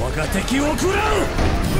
我が敵を食らう！